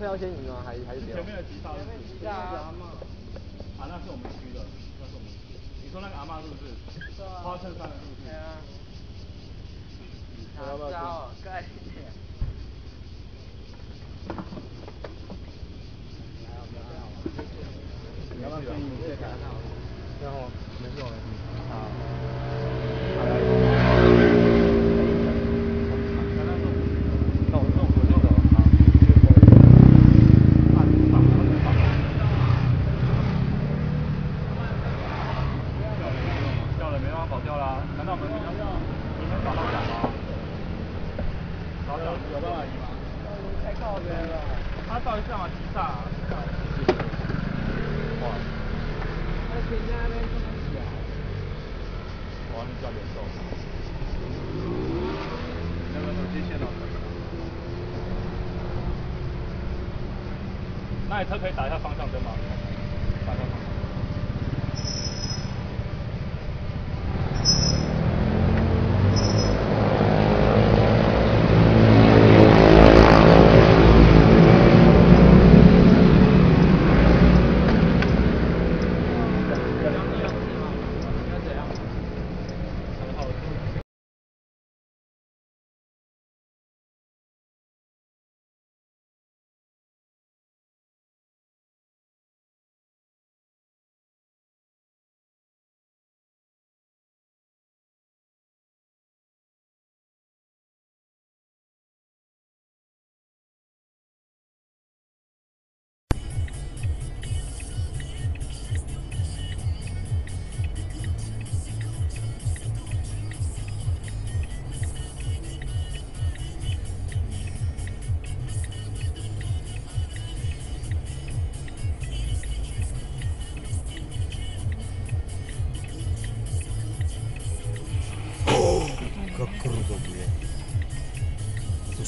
们车要先赢吗？还还是？前面的吉他是不是？啊啊，那是我们区的，那是我们区。你说那个阿嬷是不是？是啊花衬衫的是不是？对啊。要不要招盖一点。你要不要先赢这台？然后没事，没事。好。那我那我我就走了。掉了，没办法跑掉啦。难道我们你们找到奖吗？找奖有办法赢吗？太靠边了。他到底是干嘛？击杀？哇！那停在那边这么小。哇，你比较严重。那个手机线到那你车可以打一下方向灯吗？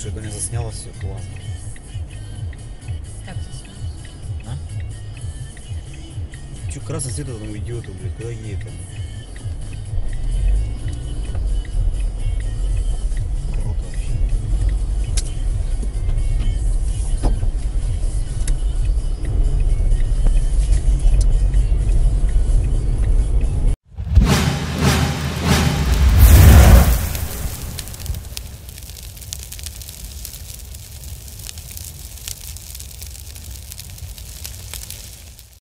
Слушай, это не заснялось все классно. Как здесь? А? Че красный свет этому идиоту, блядь, куда едет он?